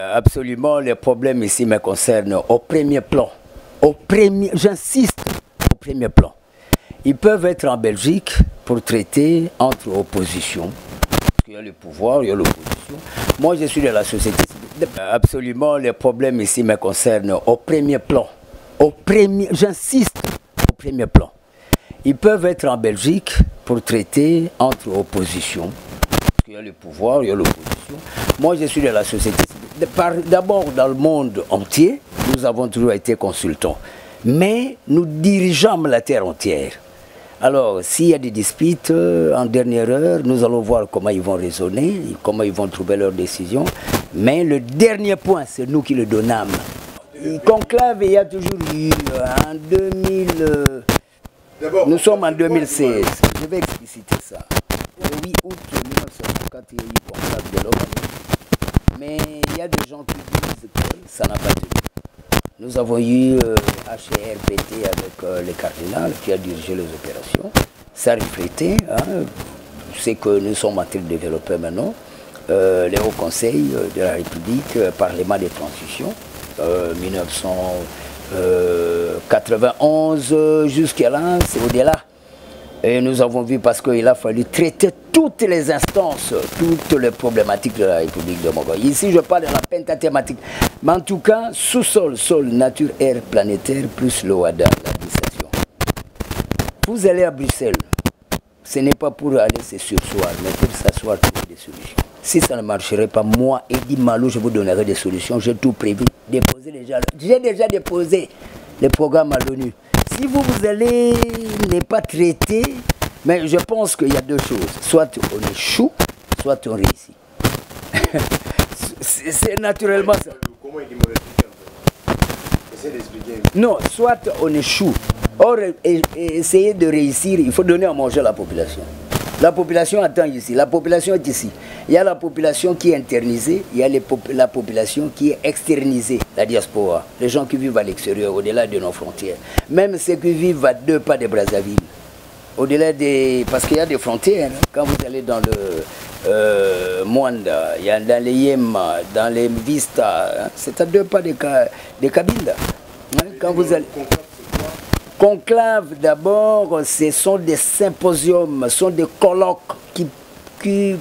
Absolument, les problèmes ici me concernent au premier plan. Au premier, j'insiste, au premier plan. Ils peuvent être en Belgique pour traiter entre oppositions. Parce qu'il y a le pouvoir, il y a l'opposition. Moi, je suis de la société civile. Absolument, les problèmes ici me concernent au premier plan. Au premier, j'insiste, au premier plan. Ils peuvent être en Belgique pour traiter entre oppositions. Parce qu'il y a le pouvoir, il y a l'opposition. Moi, je suis de la société civile. D'abord, dans le monde entier, nous avons toujours été consultants. Mais nous dirigeons la terre entière. Alors, s'il y a des disputes euh, en dernière heure, nous allons voir comment ils vont raisonner, comment ils vont trouver leurs décisions. Mais le dernier point, c'est nous qui le donnons. Conclave, il y a toujours eu euh, en 2000. euh, nous sommes en 2016. Je vais expliciter ça. Le 8 août 1954, il y a eu conclave de l'ONU. Mais il y a des gens qui disent que ça n'a pas tenu. Nous avons eu euh, HRPT avec euh, le cardinal qui a dirigé les opérations. Ça reflétait hein, ce que nous sommes en train de développer maintenant. Euh, les hauts conseils euh, de la République, euh, Parlement des transitions, euh, 1991 euh, jusqu'à là, c'est au-delà. Et nous avons vu parce qu'il a fallu traiter toutes les instances, toutes les problématiques de la République de Mongolie. Ici, je parle de la pentathématique. Mais en tout cas, sous-sol, sol, nature, air, planétaire, plus le WADA, l'administration. Vous allez à Bruxelles, ce n'est pas pour aller se sursoir, mais pour s'asseoir, trouver des solutions. Si ça ne marcherait pas, moi, Eddie Malou, je vous donnerai des solutions. J'ai tout prévu. Déposer. J'ai déjà déposé le programme à l'ONU. Si vous, vous allez ne pas traiter, mais je pense qu'il y a deux choses. Soit on échoue, soit on réussit. C'est naturellement ça. Comment il. Non, soit on échoue. Or, essayer de réussir, il faut donner à manger à la population. La population attend ici. La population est ici. Il y a la population qui est internisée, il y a la population qui est externisée, la diaspora. Les gens qui vivent à l'extérieur, au-delà de nos frontières. Même ceux qui vivent à deux pas de Brazzaville. Au-delà des. Parce qu'il y a des frontières. hein. Quand vous allez dans le euh, Mwanda, il y a dans les Yema, dans les Vista, hein, c'est à deux pas des Kabinda. hein. Quand vous allez. Conclave, d'abord, ce sont des symposiums, ce sont des colloques qui,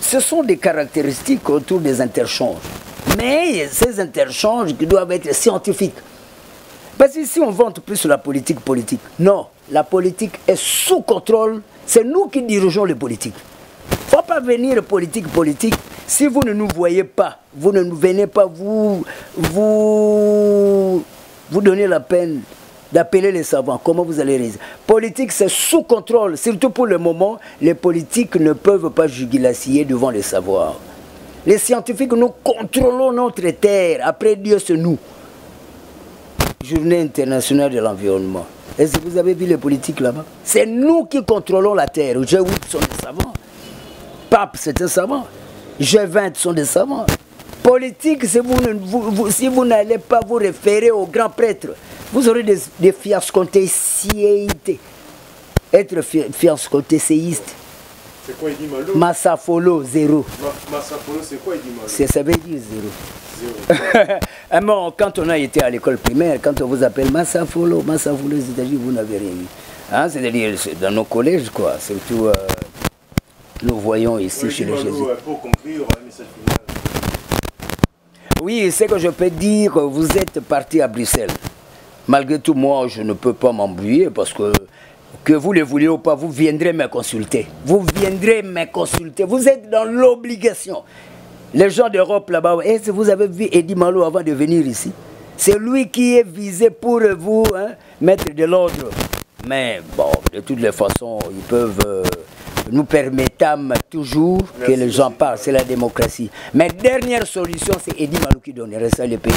Ce sont des caractéristiques autour des interchanges. Mais ces interchanges qui doivent être scientifiques. Parce qu'ici, on vante plus sur la politique politique. Non, la politique est sous contrôle. C'est nous qui dirigeons les politiques. Il ne faut pas venir politique politique. Si vous ne nous voyez pas, vous ne nous venez pas, vous, vous, vous donnez la peine d'appeler les savants. Comment vous allez réaliser? Politique, c'est sous contrôle. Surtout pour le moment, les politiques ne peuvent pas jugulacier devant les savoirs. Les scientifiques, nous contrôlons notre terre. Après Dieu, c'est nous. Journée internationale de l'environnement. Est-ce que vous avez vu les politiques là-bas? C'est nous qui contrôlons la terre. G8 sont des savants. Pape, c'est un savant. G20 sont des savants. Politique, si vous n'allez pas vous référer aux grands prêtres, vous aurez des, des fiascontéciéités. Être fi- fiascontécéiste. C'est quoi il dit Malo? Massafolo, zéro. Ma- Massafolo, c'est quoi il dit Malo? C'est- Ça veut dire zéro. Zéro. Bon, quand on a été à l'école primaire, quand on vous appelle Massafolo, Massafolo États-Unis, vous n'avez rien eu. Hein, C'est-à-dire, c'est dans nos collèges, quoi. Surtout, euh, nous voyons ici Oui, chez les Jésus. euh, pour conclure, un message final. Oui, c'est que je peux dire, vous êtes parti à Bruxelles. Malgré tout, moi, je ne peux pas m'embrouiller parce que, que vous le vouliez ou pas, vous viendrez me consulter. Vous viendrez me consulter. Vous êtes dans l'obligation. Les gens d'Europe là-bas, est-ce que vous avez vu Eddie Malo avant de venir ici C'est lui qui est visé pour vous hein, mettre de l'ordre. Mais bon, de toutes les façons, ils peuvent. euh, nous permettons toujours que les gens parlent. C'est la démocratie. Mais dernière solution, c'est Eddie Malou qui donnerait ça le pays.